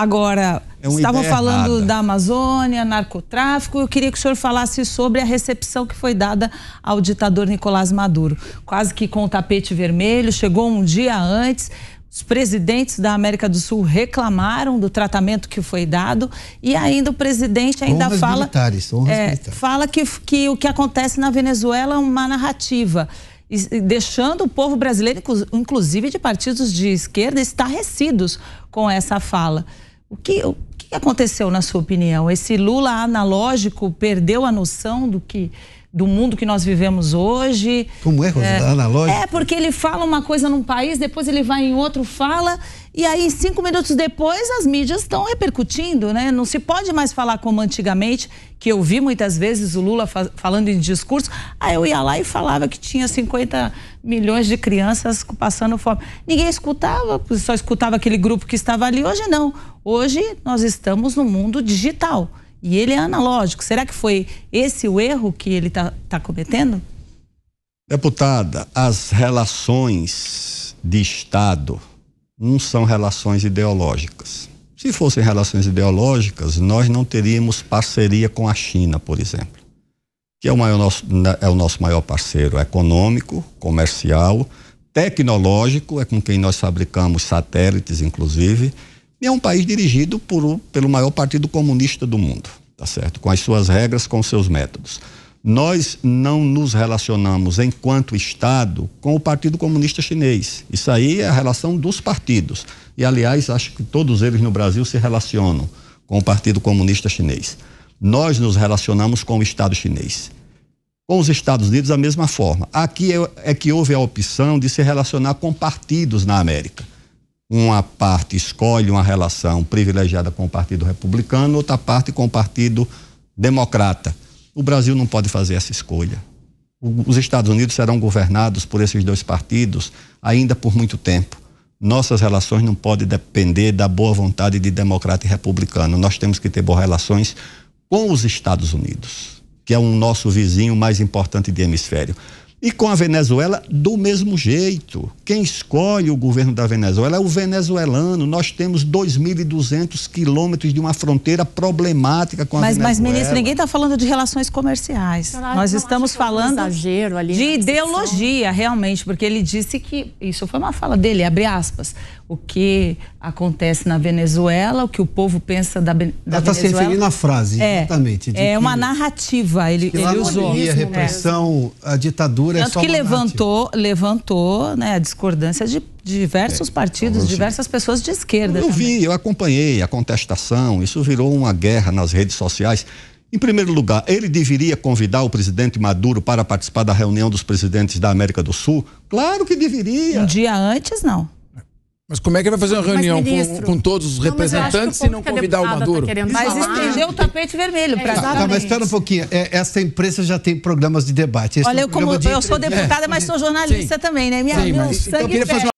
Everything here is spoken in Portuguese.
Agora, É estavam falando errada. da Amazônia, narcotráfico. Eu queria que o senhor falasse sobre a recepção que foi dada ao ditador Nicolás Maduro. Quase que com o tapete vermelho, chegou um dia antes. Os presidentes da América do Sul reclamaram do tratamento que foi dado e ainda o presidente ainda Honras fala militares, honras é, militares. fala que, que o que acontece na Venezuela é uma narrativa deixando o povo brasileiro, inclu- inclusive de partidos de esquerda, estarrecidos com essa fala. O que, o que aconteceu, na sua opinião? Esse Lula analógico perdeu a noção do que do mundo que nós vivemos hoje? Como é, Rosana? Analógico? É, porque ele fala uma coisa num país, depois ele vai em outro, fala, e aí cinco minutos depois as mídias estão repercutindo, né? Não se pode mais falar como antigamente, que eu vi muitas vezes o Lula fa- falando em discurso, aí eu ia lá e falava que tinha 50 milhões de crianças passando fome. Ninguém escutava, só escutava aquele grupo que estava ali. Hoje não. Hoje nós estamos no mundo digital. E ele é analógico. Será que foi esse o erro que ele está tá cometendo? Deputada, as relações de Estado não são relações ideológicas. Se fossem relações ideológicas, nós não teríamos parceria com a China, por exemplo, que é o, maior nosso, é o nosso maior parceiro econômico, comercial, tecnológico, é com quem nós fabricamos satélites, inclusive, e é um país dirigido por, pelo maior partido comunista do mundo, tá certo? Com as suas regras, com os seus métodos. Nós não nos relacionamos enquanto Estado com o Partido Comunista Chinês. Isso aí é a relação dos partidos. E, aliás, acho que todos eles no Brasil se relacionam com o Partido Comunista Chinês. Nós nos relacionamos com o Estado chinês. Com os Estados Unidos, da mesma forma. Aqui é, é que houve a opção de se relacionar com partidos na América. Uma parte escolhe uma relação privilegiada com o Partido Republicano, outra parte com o Partido Democrata. O Brasil não pode fazer essa escolha. Os Estados Unidos serão governados por esses dois partidos ainda por muito tempo. Nossas relações não podem depender da boa vontade de democrata e republicano. Nós temos que ter boas relações com os Estados Unidos, que é o nosso vizinho mais importante de hemisfério. E com a Venezuela, do mesmo jeito. Quem escolhe o governo da Venezuela é o venezuelano. Nós temos 2.200 quilômetros de uma fronteira problemática com a Mas, mas Venezuela. ministro, ninguém está falando de relações comerciais. Nós estamos um falando exagero ali de ideologia, realmente, porque ele disse que isso foi uma fala dele, abre aspas, o que acontece na Venezuela, o que o povo pensa da, da Ela está se Venezuela. referindo à frase, é, exatamente. É que- uma narrativa, ele, que ele usou. havia repressão, a ditadura é Tanto só que narrativa. levantou, levantou né, a discordância de diversos partidos, diversas pessoas de esquerda. Eu também. vi, eu acompanhei a contestação, isso virou uma guerra nas redes sociais. Em primeiro lugar, ele deveria convidar o presidente Maduro para participar da reunião dos presidentes da América do Sul? Claro que deveria. Um dia antes, não. Mas como é que vai fazer uma reunião com, ministro, com todos os representantes se não convidar o tá Maduro? querendo Mas estendeu o tapete vermelho para Tá, mas espera um pouquinho. É, essa imprensa já tem programas de debate. Esse é Olha, um eu, como de eu sou deputada, mas sou jornalista também, né? Minha, Sim, meu mas- sangue então